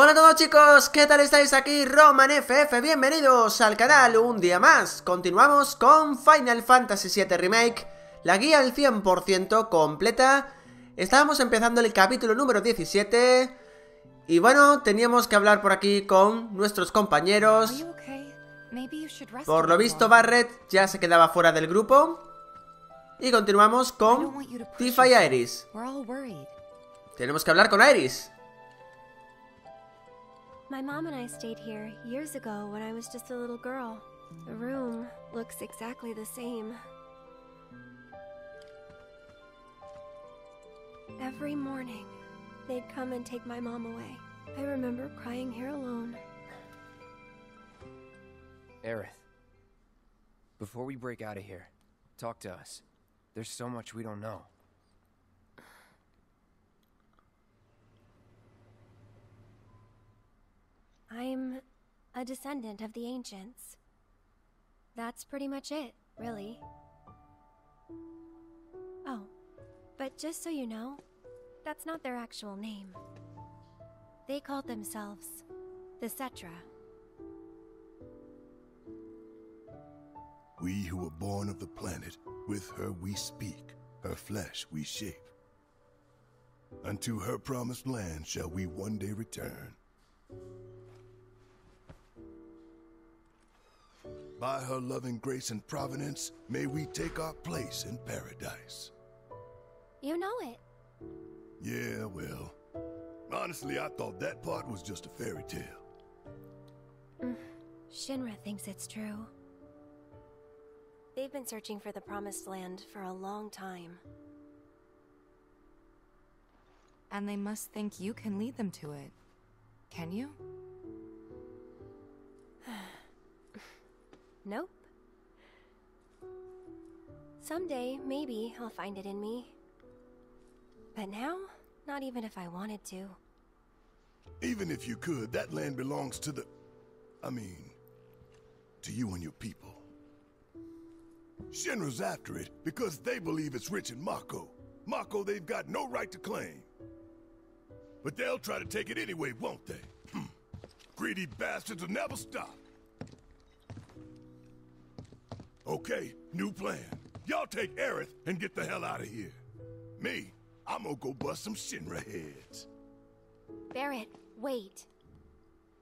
Hola a todos chicos, ¿qué tal estáis? Aquí Roman FF, bienvenidos al canal un día más. Continuamos con Final Fantasy VII Remake, la guía al 100% completa. Estábamos empezando el capítulo número 17 y bueno, teníamos que hablar por aquí con nuestros compañeros. Por lo visto Barret ya se quedaba fuera del grupo. Y continuamos con Tifa y Iris. Tenemos que hablar con Iris. My mom and I stayed here years ago when I was just a little girl. The room looks exactly the same. Every morning, they'd come and take my mom away. I remember crying here alone. Aerith, before we break out of here, talk to us. There's so much we don't know. I'm a descendant of the ancients. That's pretty much it, really. Oh, but just so you know, that's not their actual name. They called themselves the Cetra. We who were born of the planet, with her we speak, her flesh we shape. Unto her promised land shall we one day return. By her loving grace and providence, may we take our place in paradise. You know it. Yeah, well, honestly, I thought that part was just a fairy tale. Mm, Shinra thinks it's true. They've been searching for the Promised Land for a long time. And they must think you can lead them to it. Can you? Nope. Someday, maybe, I'll find it in me. But now, not even if I wanted to. Even if you could, that land belongs to the... I mean, to you and your people. Shinra's after it because they believe it's rich in Mako. Mako they've got no right to claim. But they'll try to take it anyway, won't they? Hmm. Greedy bastards will never stop. Okay, new plan. Y'all take Aerith and get the hell out of here. Me, I'm gonna go bust some Shinra heads. Barrett, wait.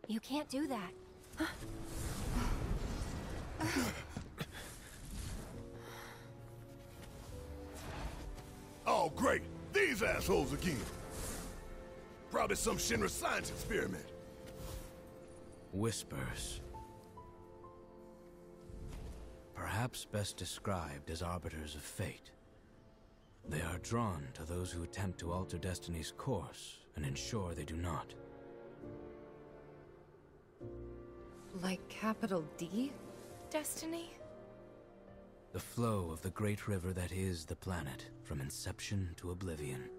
You can't do that. Oh, great. These assholes again. Probably some Shinra science experiment. Whispers. Perhaps best described as arbiters of fate. They are drawn to those who attempt to alter destiny's course and ensure they do not. Like capital D? Destiny? The flow of the great river that is the planet, from inception to oblivion.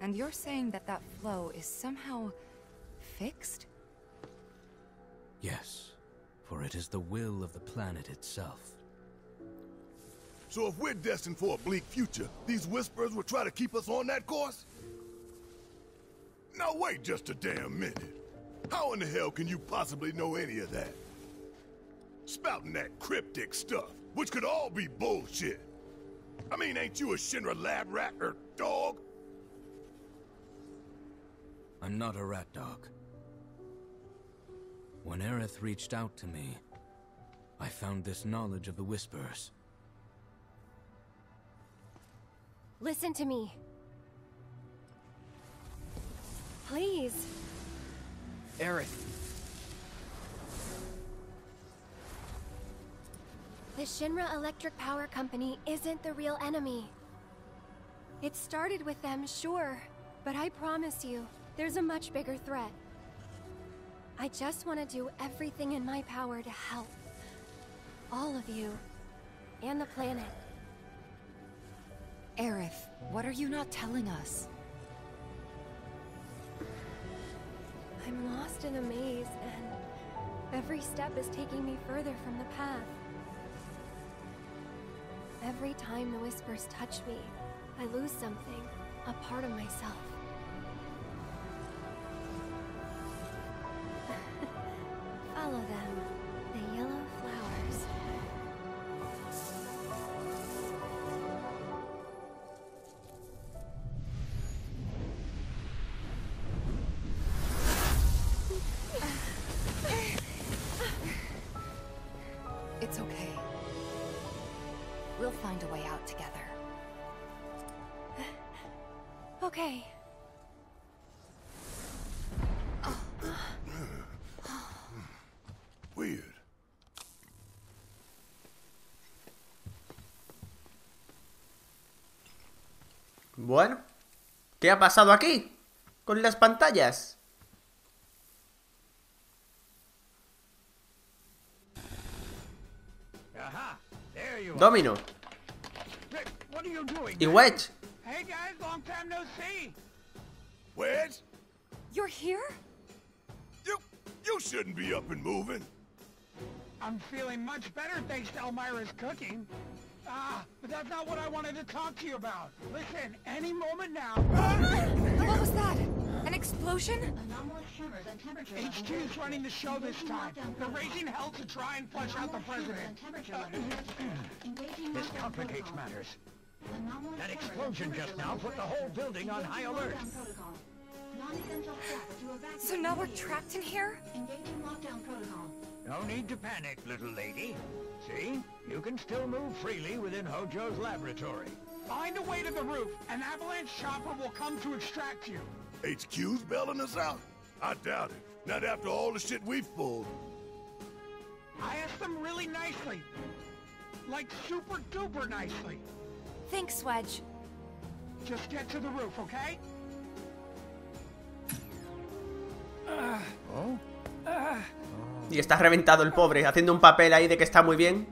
And you're saying that that flow is somehow fixed? Yes, for it is the will of the planet itself. So if we're destined for a bleak future, these Whisperers will try to keep us on that course? Now wait just a damn minute. How in the hell can you possibly know any of that? Spouting that cryptic stuff, which could all be bullshit. I mean, ain't you a Shinra lab rat or dog? I'm not a rat dog. When Aerith reached out to me, I found this knowledge of the Whispers. Listen to me. Please. Aerith, The Shinra Electric Power Company isn't the real enemy. It started with them, sure, but I promise you, there's a much bigger threat. I just want to do everything in my power to help. All of you. And the planet. Aerith, what are you not telling us? I'm lost in a maze, and every step is taking me further from the path. Every time the whispers touch me, I lose something, a part of myself. It's okay. We'll find a way out together. Okay. Weird. Bueno, ¿qué ha pasado aquí? Con las pantallas. Domino are. Rick, what are you doing? y man? Hey guys, long time no see. Wedge, You're here? you you shouldn't be up and moving. I'm feeling much better thanks to Elmira's cooking. Ah, but that's not what I wanted to talk to you about. Listen, any moment now. What was that? An explosion? Anomalous tremors and temperature levels HQ's running the show this time. They're raising hell to try and flush out the president. This complicates matters. That explosion just now put the whole building on high alert. So now we're trapped in here? Engaging lockdown protocol. No need to panic, little lady. See? You can still move freely within Hojo's laboratory. Find a way to the roof. An avalanche chopper will come to extract you. HQ's bailing us out? I doubt it. Not after all the shit we've pulled. I asked them really nicely. Like super duper nicely. Thanks, Wedge. Just get to the roof, okay? Oh. Y está reventado el pobre, haciendo un papel ahí de que está muy bien.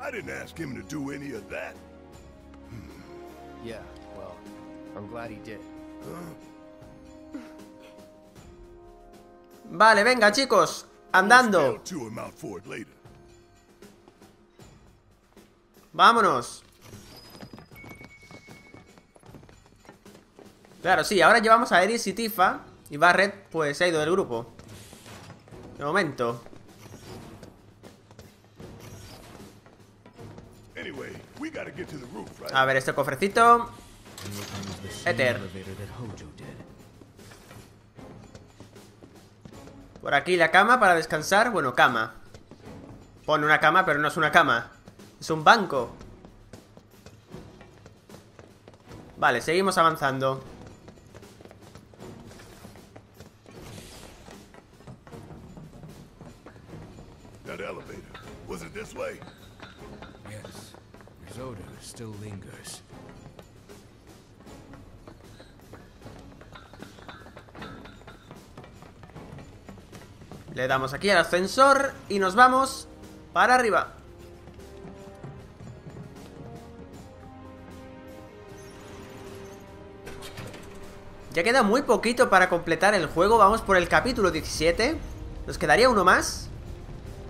I didn't ask him to do any of that. Yeah, well, I'm glad he did. Vale, venga, chicos. Andando. Vámonos. Claro, sí, ahora llevamos a Eris y Tifa. Y Barret, pues, se ha ido del grupo. De momento. Anyway, we gotta get to the roof, right? A ver, este cofrecito. Did. Por aquí la cama para descansar. Bueno, cama. Pone una cama, pero no es una cama. Es un banco. Vale, seguimos avanzando. That elevator. Was it this way? Yes, his odor still lingers. Le damos aquí al ascensor y nos vamos para arriba. Ya queda muy poquito para completar el juego, vamos por el capítulo 17. Nos quedaría uno más.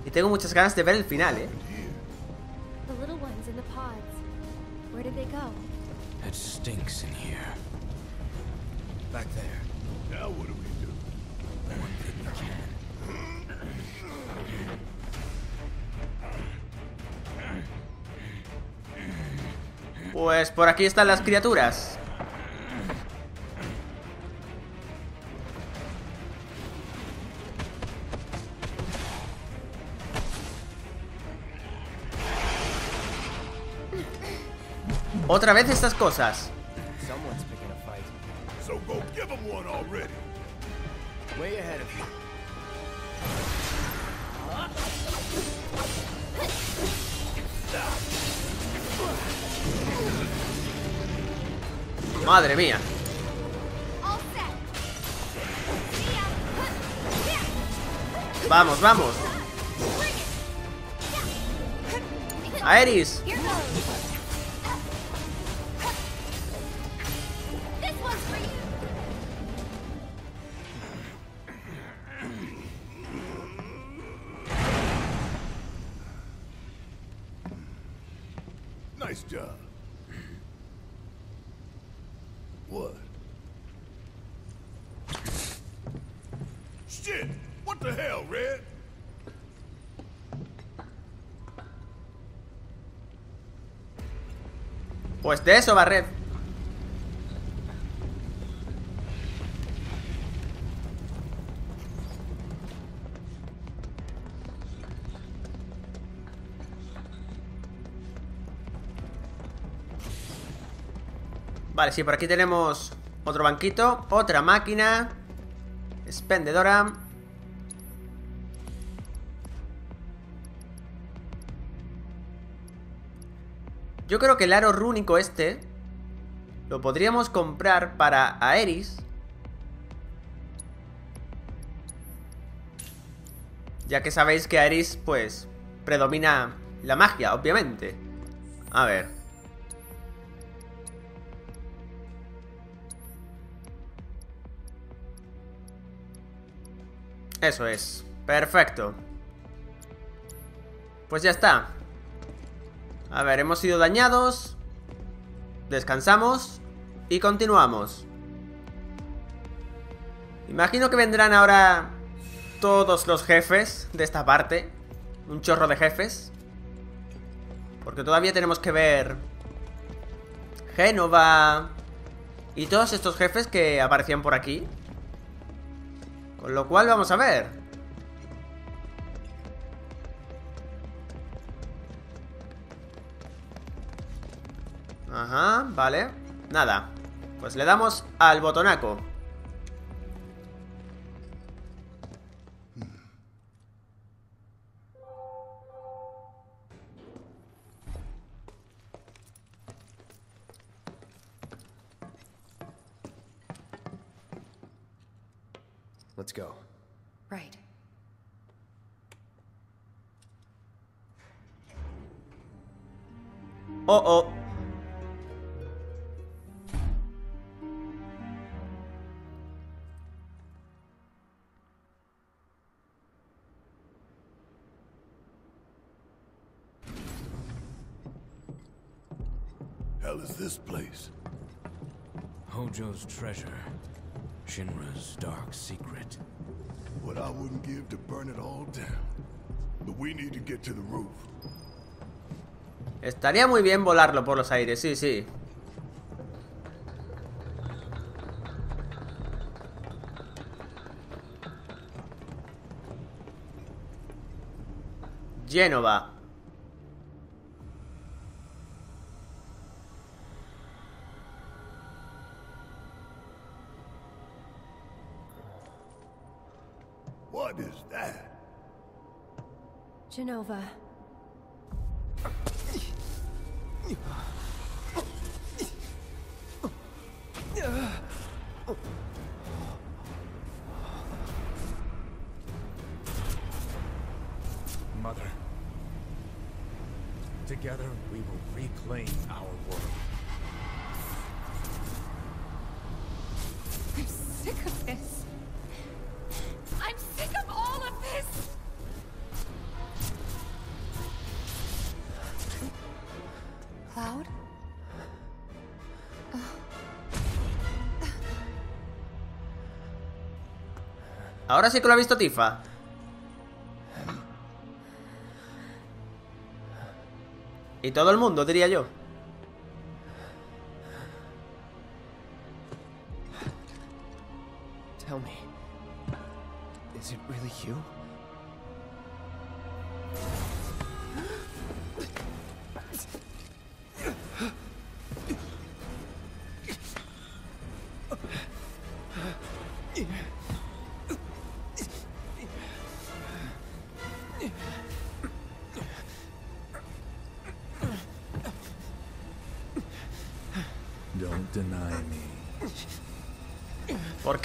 Y tengo muchas ganas de ver el final, ¿eh? Stinks in here. Back there. Pues por aquí están las criaturas. Otra vez estas cosas. Someone's picking a fight. So go give him one already. Way ahead of you. Madre mía. Vamos, vamos. Aeris. Pues de eso va red. Vale, sí, por aquí tenemos otro banquito, otra máquina, expendedora. Yo creo que el aro rúnico este lo podríamos comprar para Aeris. Ya que sabéis que Aeris, pues, predomina la magia, obviamente. A ver. Eso es. Perfecto. Pues ya está. A ver, hemos sido dañados. Descansamos. Y continuamos. Imagino que vendrán ahora todos los jefes de esta parte. Un chorro de jefes. Porque todavía tenemos que ver Génova y todos estos jefes que aparecían por aquí. Con lo cual vamos a ver. Ajá, vale. Nada. Pues le damos al botonaco. Let's go. Right. Oh, oh. Hell is this place? Hojo's treasure. Shinra's dark secret. What I wouldn't give to burn it all down. But we need to get to the roof. Estaría muy bien volarlo por los aires, sí, sí. Génova. Nova. Ahora sí que lo ha visto Tifa. Y todo el mundo, diría yo.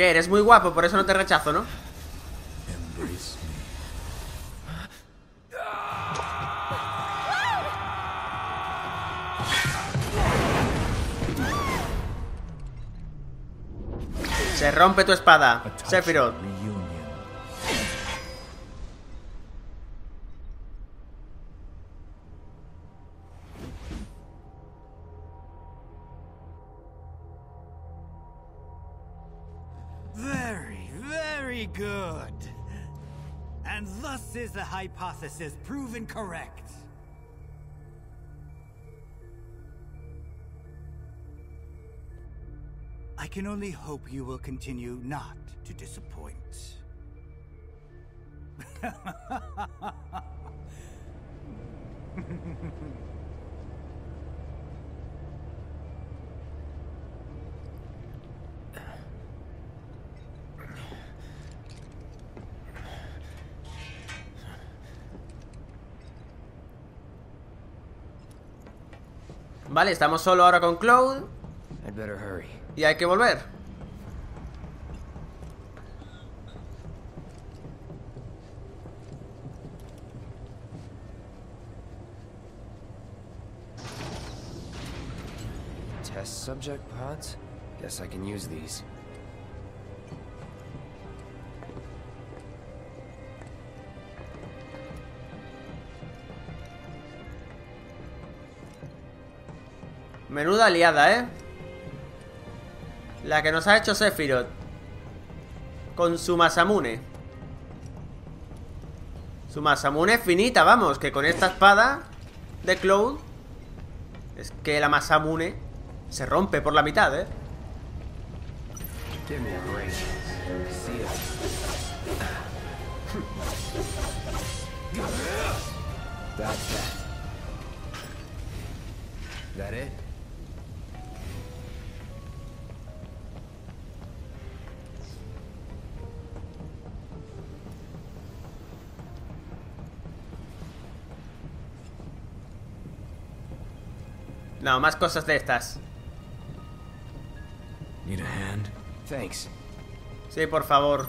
Eres muy guapo, por eso no te rechazo, ¿no? Se rompe tu espada, Sephiroth. Very, very good. And thus is the hypothesis proven correct. I can only hope you will continue not to disappoint. Vale, estamos solo ahora con Cloud y hay que volver. Test subject pods? Guess I can use these. Menuda liada, ¿eh? La que nos ha hecho Sephiroth. Con su Masamune. Su Masamune es finita, vamos. Que con esta espada de Cloud... Es que la Masamune se rompe por la mitad, ¿eh? That. That it? No, más cosas de estas. Need a hand? Thanks. Sí, por favor.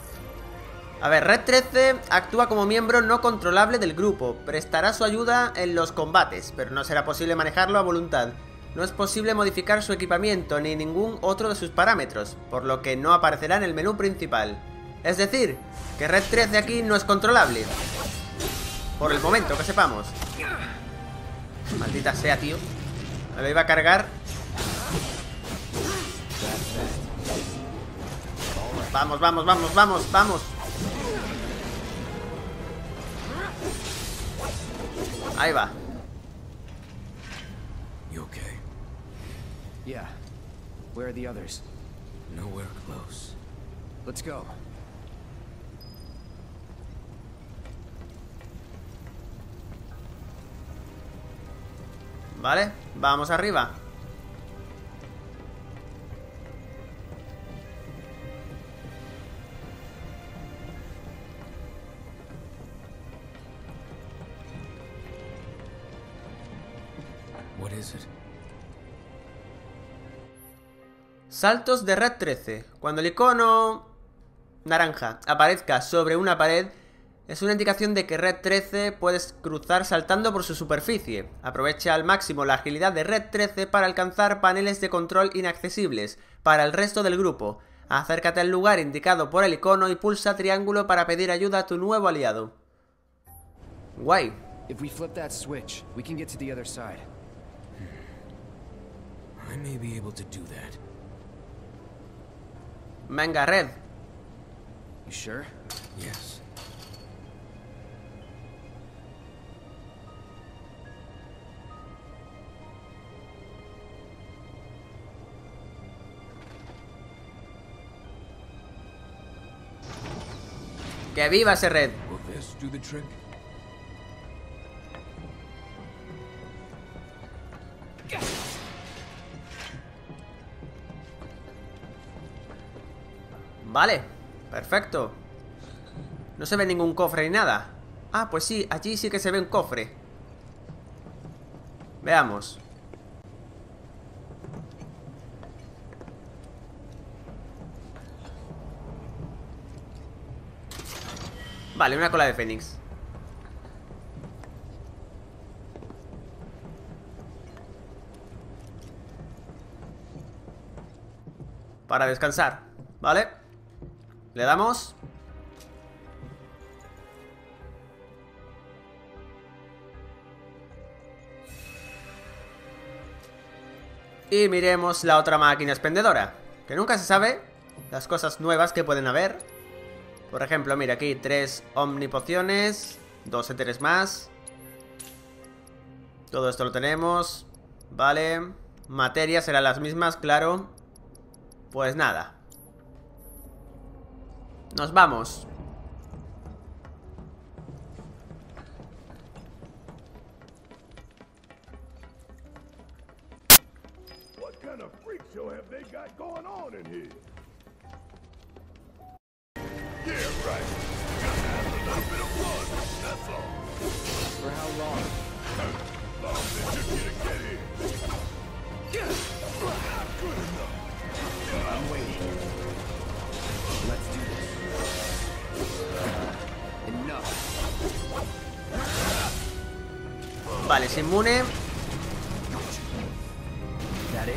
A ver, Red 13 actúa como miembro no controlable del grupo. Prestará su ayuda en los combates, pero no será posible manejarlo a voluntad. No es posible modificar su equipamiento ni ningún otro de sus parámetros, por lo que no aparecerá en el menú principal. Es decir, que Red 13 aquí no es controlable. Por el momento, que sepamos. Maldita sea, tío. Me lo iba a cargar. Vamos, vamos, vamos, vamos, vamos. Ahí va. You okay? Yeah. Where are the others? Nowhere close. Let's go. Vale, vamos arriba. Saltos de Red 13. Cuando el icono naranja aparezca sobre una pared, es una indicación de que Red 13 puedes cruzar saltando por su superficie. Aprovecha al máximo la agilidad de Red 13 para alcanzar paneles de control inaccesibles para el resto del grupo. Acércate al lugar indicado por el icono y pulsa triángulo para pedir ayuda a tu nuevo aliado. Guay. If we flip that switch, we can get to the other side. I may be able to do that. Venga, Red. You sure? Yes. Que viva ese Red. Vale, perfecto. No se ve ningún cofre ni nada. Ah, pues sí, allí sí que se ve un cofre. Veamos. Vale, una cola de fénix. Para descansar, ¿vale? Le damos. Y miremos la otra máquina expendedora. Que nunca se sabe las cosas nuevas que pueden haber. Por ejemplo, mira aquí, tres omnipociones, dos éteres más. Todo esto lo tenemos. Vale. Materias serán las mismas, claro. Pues nada. Nos vamos. What kind of freak show have they got going on in here? Yeah, right. Just have a little bit of fun, that's all. For how long? long as you get get in. Yeah, not good enough. I'm waiting. Let's do this. Enough. Vale, se inmune. ¿Qué haré?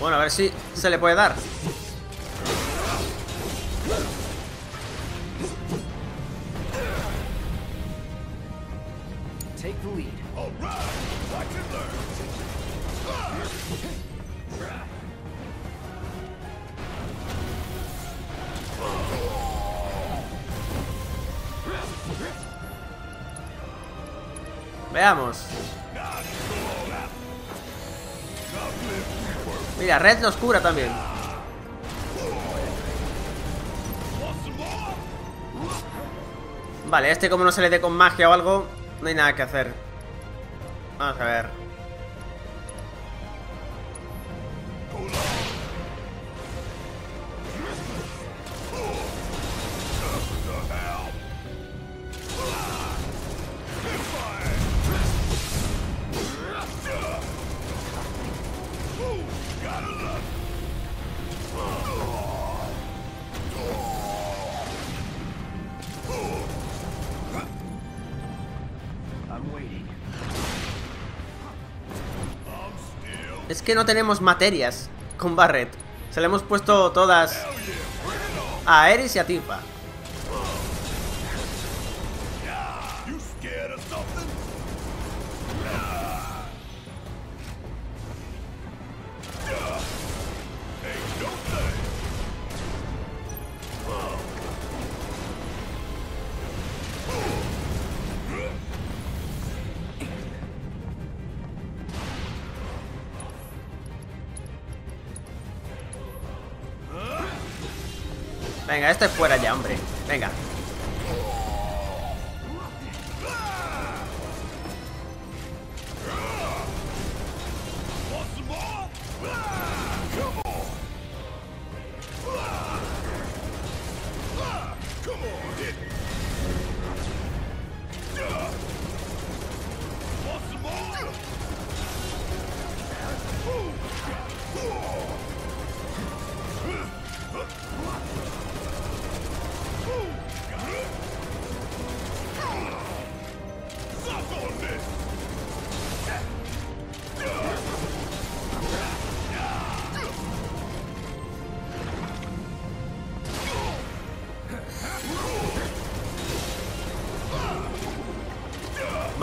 Bueno, a ver si se le puede dar. Take Red los cura también. Vale, este como no se le dé con magia o algo, no hay nada que hacer. Vamos a ver. No tenemos materias con Barret. Se le hemos puesto todas a Eris y a Tifa. Venga, este fuera ya, hombre. Venga.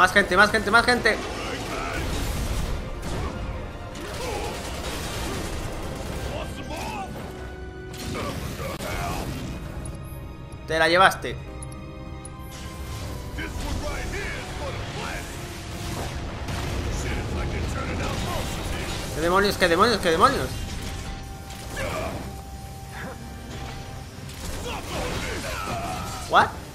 Más gente, más gente, más gente. Te la llevaste. ¿Qué demonios, qué demonios, qué demonios? ¿What?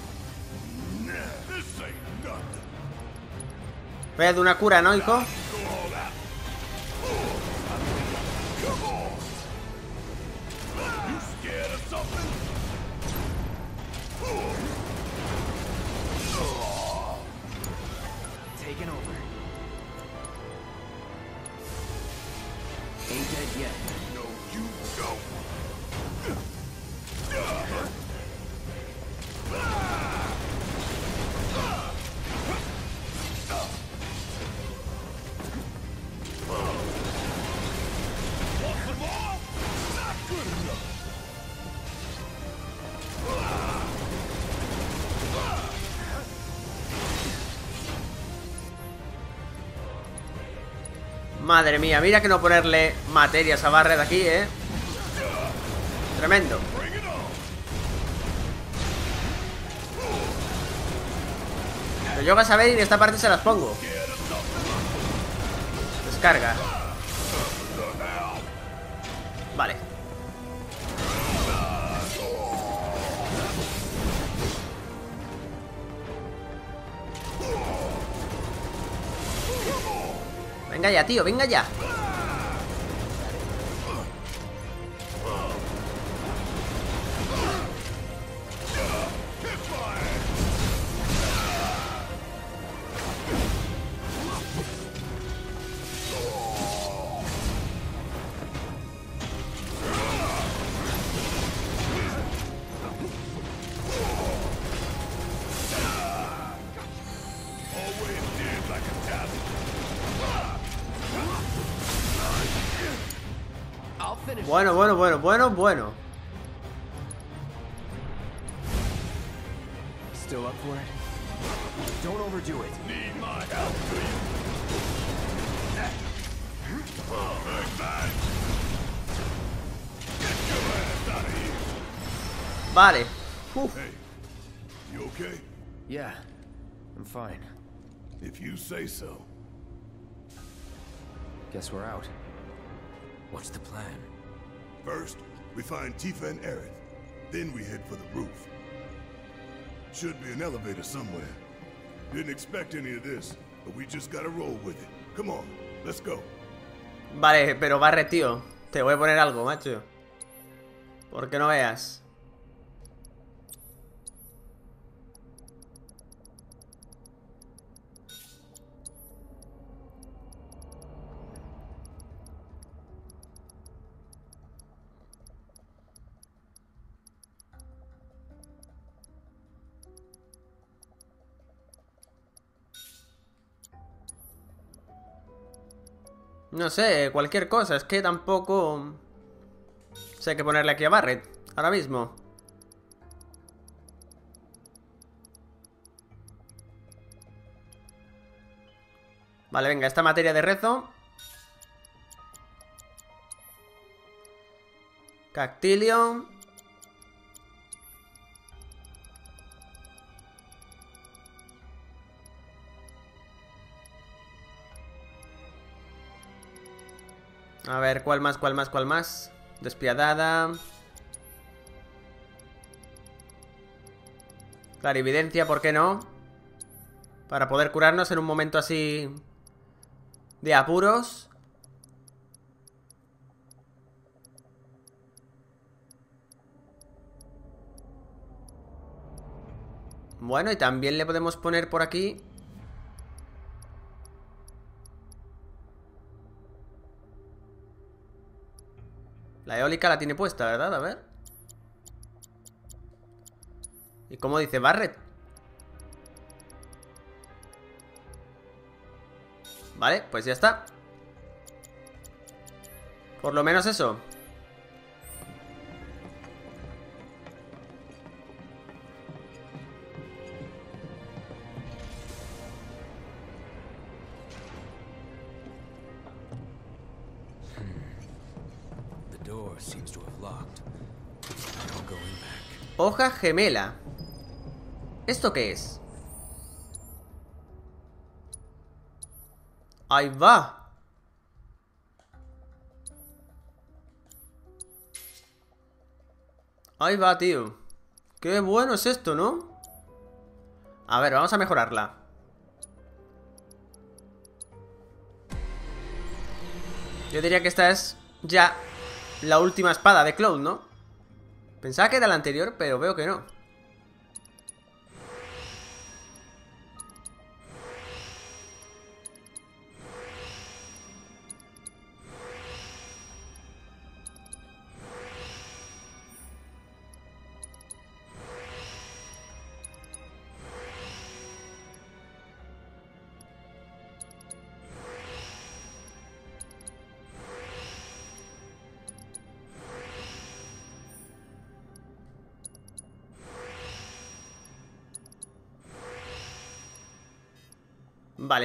Red, una cura, ¿no, hijo? Madre mía, mira que no ponerle materias a Barret aquí, ¿eh? Tremendo. Pero yo vas a ver y en esta parte se las pongo. Descarga. Vale. Venga ya, tío, venga ya. Bueno, bueno. Still up for it? Don't overdo it. Need my help, do you? Man. Get your ass out of here. Vale. Uf. Hey, you okay? Yeah, I'm fine. If you say so. Guess we're out. What's the plan? First, we find Tifa and Aerith. Then we head for the roof. Should be an elevator somewhere. Didn't expect any of this, but we just gotta roll with it. Come on, let's go. Vale, pero Barret, tío. Te voy a poner algo, macho. Porque no veas. No sé, cualquier cosa. Es que tampoco... Sé que ponerle aquí a Barret. Ahora mismo. Vale, venga, esta materia de rezo. Cactilio. A ver, ¿cuál más, cuál más, cuál más? Despiadada. Clarividencia, ¿por qué no? Para poder curarnos en un momento así... De apuros. Bueno, y también le podemos poner por aquí... La eólica la tiene puesta, ¿verdad? A ver. ¿Y cómo dice Barret? Vale, pues ya está. Por lo menos eso. Hoja gemela. ¿Esto qué es? Ahí va. Ahí va, tío. Qué bueno es esto, ¿no? A ver, vamos a mejorarla. Yo diría que esta es ya la última espada de Cloud, ¿no? Pensaba que era la anterior, pero veo que no.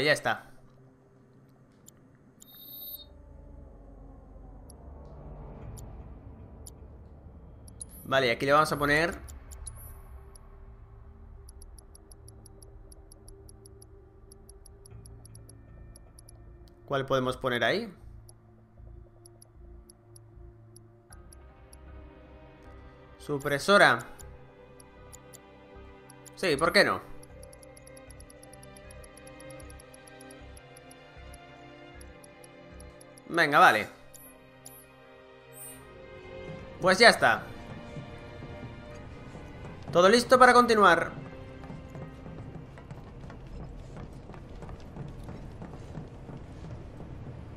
Ya está. Vale, aquí le vamos a poner ¿Cuál podemos poner ahí? Supresora Sí, ¿por qué no? Venga, vale. Pues ya está. Todo listo para continuar.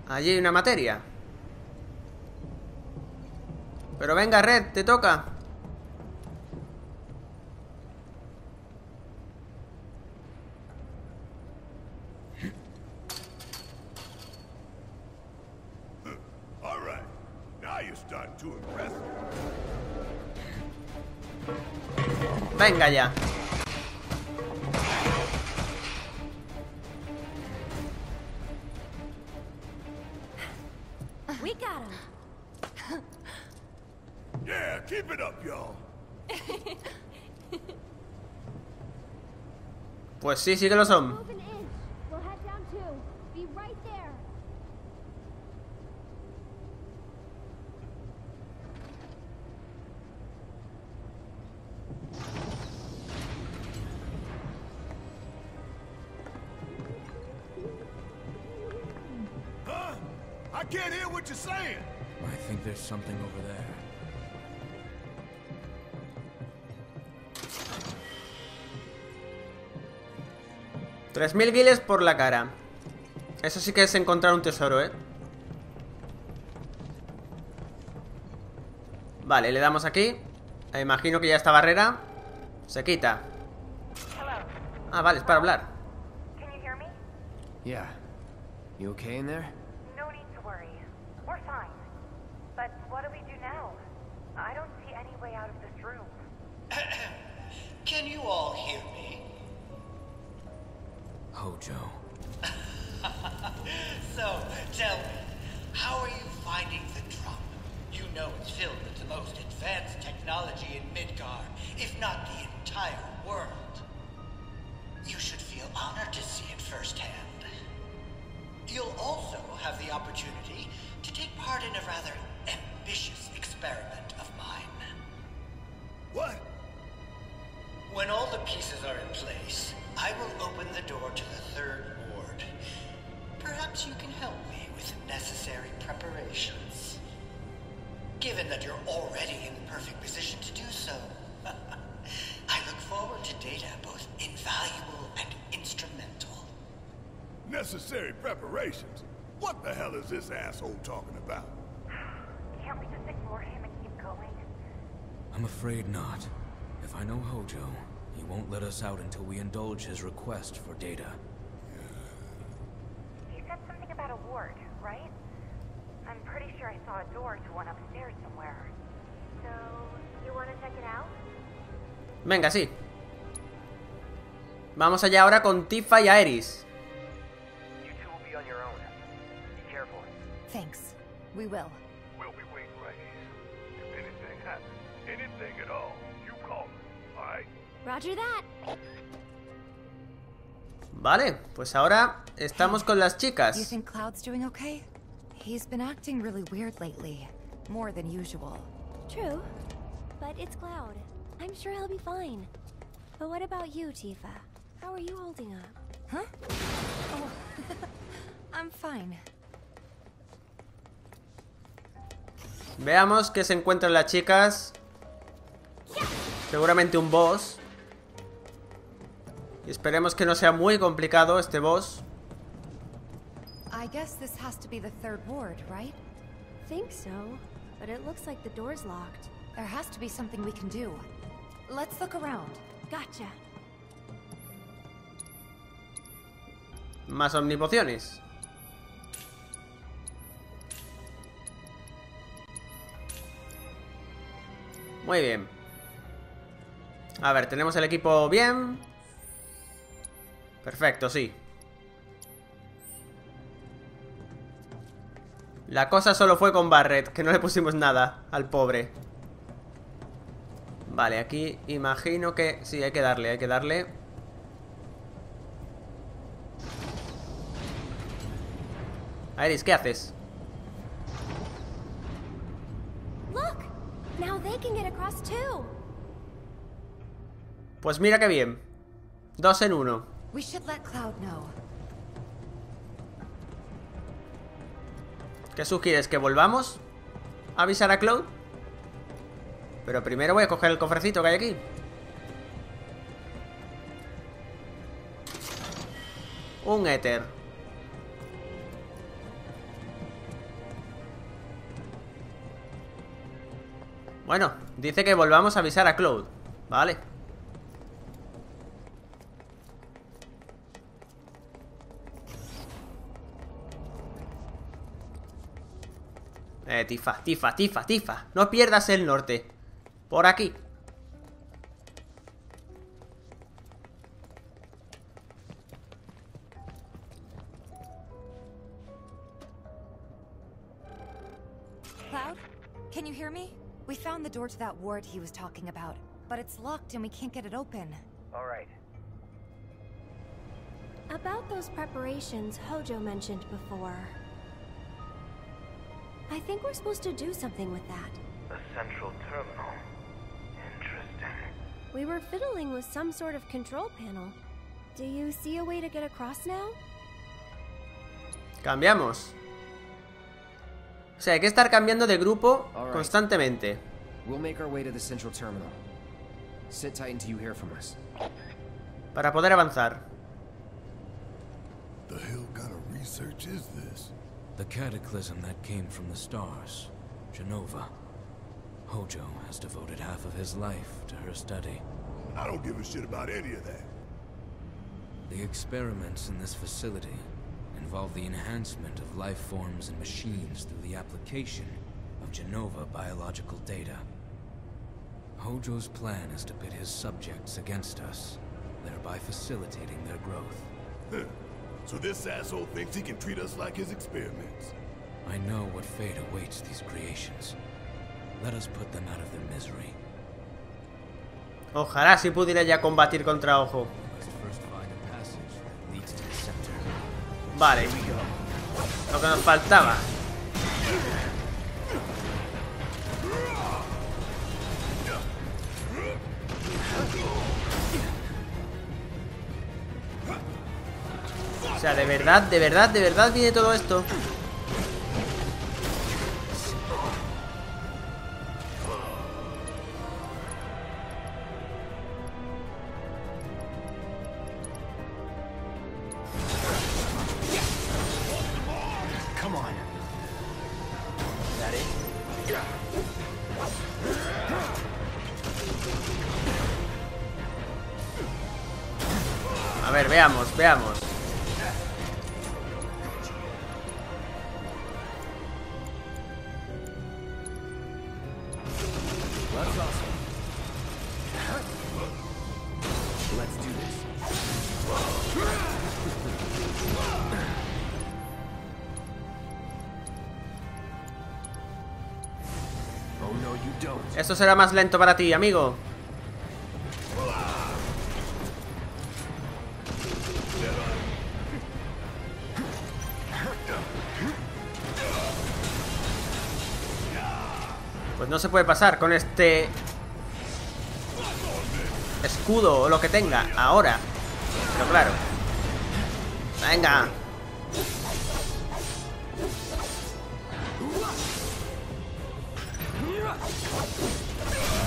Allí hay una materia. Pero venga, Red, te toca. Up, y'all. Pues sí, sí que lo son. mil guiles por la cara. Eso sí que es encontrar un tesoro, ¿eh? Vale, le damos aquí. Eh, Imagino que ya esta barrera se quita. Ah, vale, es para hablar. Yeah. You okay in there? Hojo. So, tell me, how are you finding the drum? You know it's filled with the most advanced technology in Midgar, if not the entire world. You should feel honored to see it firsthand. You'll also have the opportunity to take part in a rather ambitious experiment of mine. What? When all the pieces are in place, I will open the door to the third ward. Perhaps you can help me with the necessary preparations. Given that you're already in the perfect position to do so, I look forward to data both invaluable and instrumental. Necessary preparations? What the hell is this asshole talking about? Can't we just ignore him and keep going? I'm afraid not. If I know Hojo, he won't let us out until we indulge his request for data. He said something about a ward, right? I'm pretty sure I saw a door to one upstairs somewhere. So, you want to check it out? Venga, sí. Vamos allá ahora con Tifa y Aeris. You two will be on your own. Be careful. Thanks. We will. Vale, pues ahora estamos con las You chicas. think Cloud's doing okay? He's been acting really weird lately. More than usual. True. But it's Cloud. I'm sure he'll be fine. But what about you, Tifa? How are you holding up? Huh? Oh. I'm fine. Veamos qué se encuentran las chicas. Seguramente un boss. Y esperemos que no sea muy complicado este boss. I guess this has to be the third ward, right? Think so. But it looks like the door's locked. There has to be something we can do. Let's look around. Gotcha. Más omnipociones. Muy bien. A ver, tenemos el equipo bien. Perfecto, sí. La cosa solo fue con Barret, que no le pusimos nada al pobre. Vale, aquí imagino que... Sí, hay que darle, hay que darle. Iris, ¿qué haces? Pues mira qué bien. Dos en uno. We should let Cloud know. ¿Qué sugieres? ¿Que volvamos? ¿A avisar a Cloud? Pero primero voy a coger el cofrecito que hay aquí. Un éter. Bueno, dice que volvamos a avisar a Cloud. Vale. Eh, Tifa, Tifa, Tifa, Tifa. No pierdas el norte. Por aquí. Cloud, can you hear me? We found the door to that ward he was talking about, but it's locked and we can't get it open. All right. About those preparations Hojo mentioned before. I think we're supposed to do something with that. The central terminal. Interesting. We were fiddling with some sort of control panel. Do you see a way to get across now? Cambiamos. O sea, hay que estar cambiando de grupo constantemente. We'll make our way to the central terminal. Sit tight until you hear from us. Para poder avanzar. The hell kind of research is this? The cataclysm that came from the stars, Genova. Hojo has devoted half of his life to her study. I don't give a shit about any of that. The experiments in this facility involve the enhancement of life forms and machines through the application of Genova biological data. Hojo's plan is to pit his subjects against us, thereby facilitating their growth. Huh. So this asshole thinks he can treat us like his experiments. I know what fate awaits these creations. Let us put them out of their misery. Ojalá si pudiera ya combatir contra Ojo. Must first find a passage that leads to the center. Vale. Lo que nos faltaba. O sea, de verdad, de verdad, de verdad viene todo esto. Esto será más lento para ti, amigo. Pues no se puede pasar con este escudo o lo que tenga ahora. Pero claro. Venga.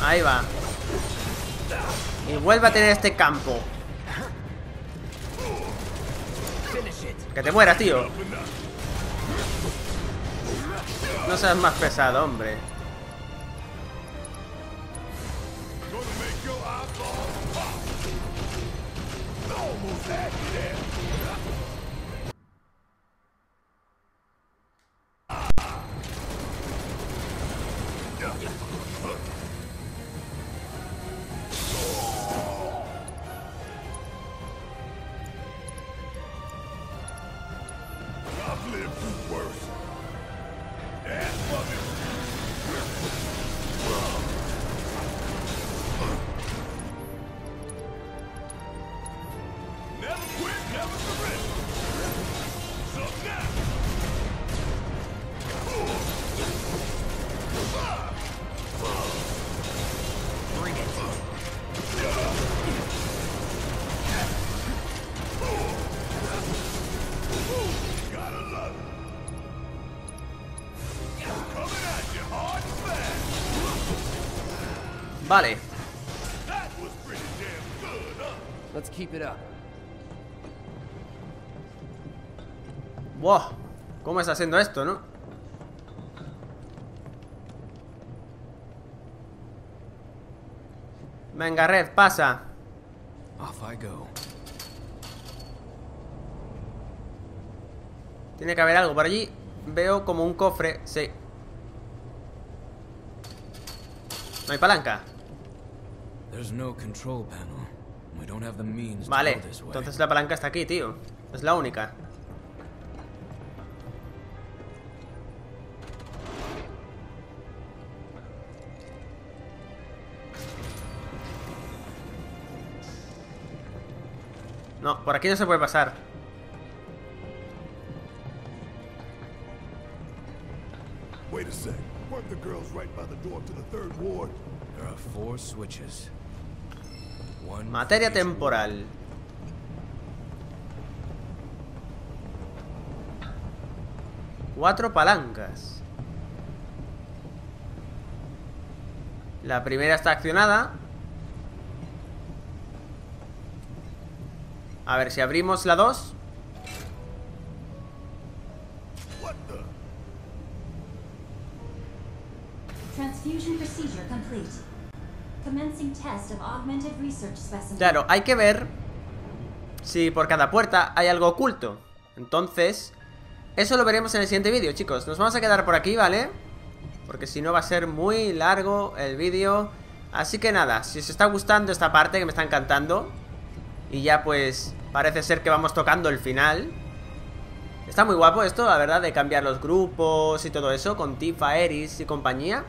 Ahí va. Y vuelve a tener este campo. Que te mueras, tío. No seas más pesado, hombre. Vale. Let's keep it up. Wow. ¿Cómo está haciendo esto, no? Venga, Red, pasa. Off I go. Tiene que haber algo por allí. Veo como un cofre. Sí. No hay palanca. Vale, go this way. entonces la palanca está aquí, tío. Es la única. No, por aquí no se puede pasar. Wait a sec. Weren't the girls right by the door to the third ward? There are four switches. Materia temporal. Cuatro palancas. La primera está accionada. A ver si abrimos la 2. What the? Transfusion procedure. Claro, hay que ver si por cada puerta hay algo oculto. Entonces, eso lo veremos en el siguiente vídeo, chicos. Nos vamos a quedar por aquí, ¿vale? Porque si no va a ser muy largo el vídeo. Así que nada, si os está gustando esta parte que me está encantando Y ya pues parece ser que vamos tocando el final Está muy guapo esto, la verdad, de cambiar los grupos y todo eso Con Tifa, Eris y compañía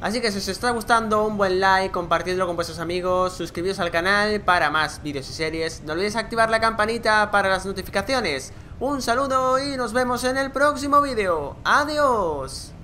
Así que si os está gustando, un buen like, compartidlo con vuestros amigos Suscribiros al canal para más vídeos y series. No olvidéis activar la campanita para las notificaciones. Un saludo y nos vemos en el próximo vídeo. ¡Adiós!